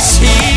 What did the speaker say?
see.